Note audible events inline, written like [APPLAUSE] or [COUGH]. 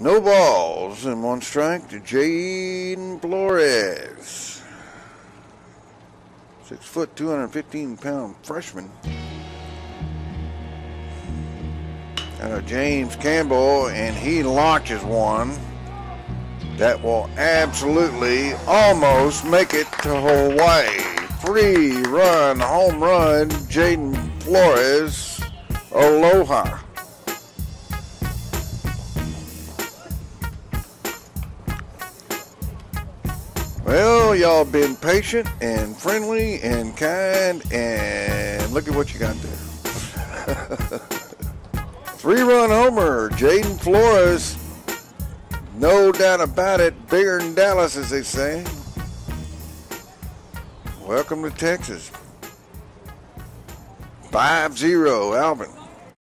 No balls and one strike to Jayden Flores. Six foot, 215 pound freshman. Uh, James Campbell, and he launches one that will absolutely almost make it to Hawaii. Three run home run, Jayden Flores. Aloha. Well, y'all been patient and friendly and kind, and look at what you got there. [LAUGHS] Three run homer, Jayden Flores. No doubt about it, bigger than Dallas, as they say. Welcome to Texas. 5 0, Alvin.